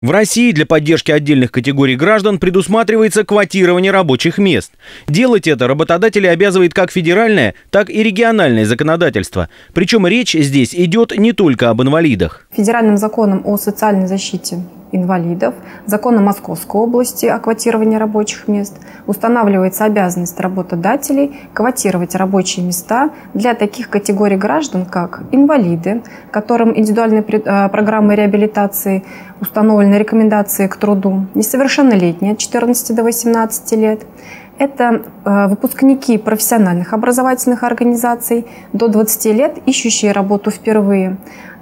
В России для поддержки отдельных категорий граждан предусматривается квотирование рабочих мест. Делать это работодатели обязывает как федеральное, так и региональное законодательство. Причем речь здесь идет не только об инвалидах. Федеральным законом о социальной защите инвалидов, законом Московской области о квотировании рабочих мест устанавливается обязанность работодателей квотировать рабочие места для таких категорий граждан, как инвалиды, которым индивидуальной э, программой реабилитации установлены рекомендации к труду, несовершеннолетние от 14 до 18 лет, это э, выпускники профессиональных образовательных организаций до 20 лет, ищущие работу впервые,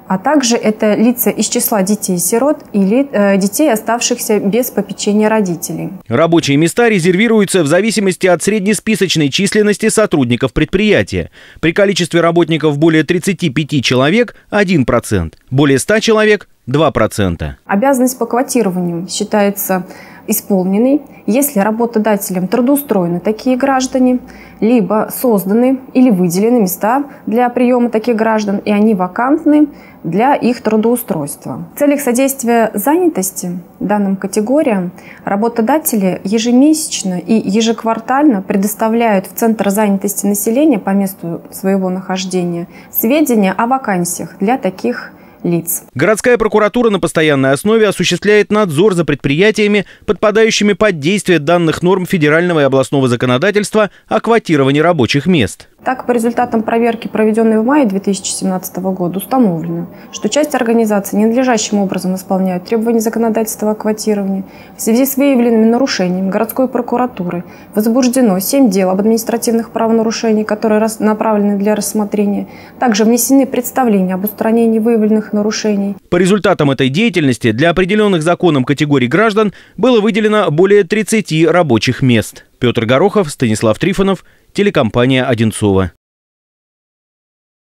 а также это лица из числа детей-сирот или э, детей, оставшихся без попечения родителей. Рабочие места резервируются в зависимости от среднесписочной численности сотрудников предприятия. При количестве работников более 35 человек – 1%, более 100 человек – 2%. Обязанность по квотированию считается исполненный, если работодателем трудоустроены такие граждане, либо созданы или выделены места для приема таких граждан, и они вакантны для их трудоустройства. В целях содействия занятости данным категориям работодатели ежемесячно и ежеквартально предоставляют в Центр занятости населения по месту своего нахождения сведения о вакансиях для таких лиц. Городская прокуратура на постоянной основе осуществляет надзор за предприятиями, подпадающими под действие данных норм федерального и областного законодательства о квотировании рабочих мест. Так, по результатам проверки, проведенной в мае 2017 года, установлено, что часть организаций ненадлежащим образом исполняют требования законодательства о квотировании. В связи с выявленными нарушениями городской прокуратуры возбуждено 7 дел об административных правонарушениях, которые направлены для рассмотрения. Также внесены представления об устранении выявленных нарушений. По результатам этой деятельности для определенных законом категорий граждан было выделено более 30 рабочих мест. Петр Горохов, Станислав Трифонов, телекомпания «Одинцова».